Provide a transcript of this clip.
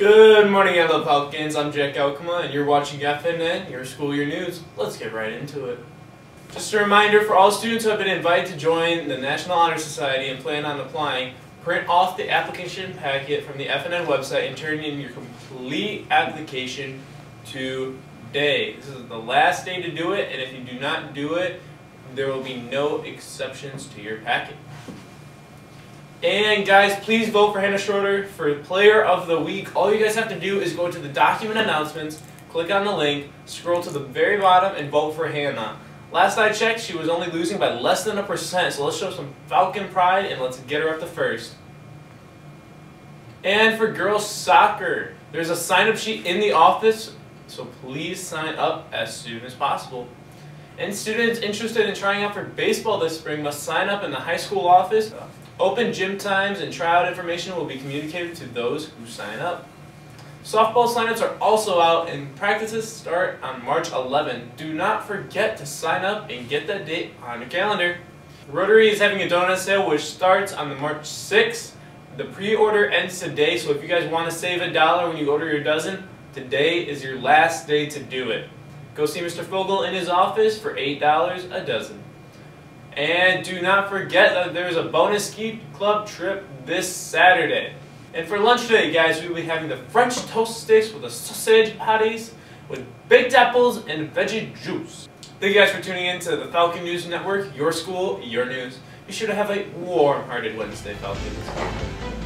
Good morning, Yellow Falcons. I'm Jack Alkema, and you're watching FNN, your school, your news. Let's get right into it. Just a reminder for all students who have been invited to join the National Honor Society and plan on applying, print off the application packet from the FNN website and turn in your complete application today. This is the last day to do it, and if you do not do it, there will be no exceptions to your packet. And guys, please vote for Hannah Schroeder for Player of the Week. All you guys have to do is go to the document announcements, click on the link, scroll to the very bottom, and vote for Hannah. Last I checked, she was only losing by less than a percent, so let's show some Falcon pride and let's get her up to first. And for girls soccer, there's a sign-up sheet in the office, so please sign up as soon as possible. And students interested in trying out for baseball this spring must sign up in the high school office. Open gym times and tryout information will be communicated to those who sign up. Softball signups are also out and practices start on March 11. Do not forget to sign up and get that date on your calendar. Rotary is having a donut sale which starts on the March 6th. The pre-order ends today, so if you guys want to save a dollar when you order your dozen, today is your last day to do it. Go see Mr. Fogel in his office for $8 a dozen. And do not forget that there's a bonus ski club trip this Saturday. And for lunch today, guys, we'll be having the French toast sticks with the sausage patties with baked apples and veggie juice. Thank you guys for tuning in to the Falcon News Network, your school, your news. Be sure to have a warm-hearted Wednesday, Falcons.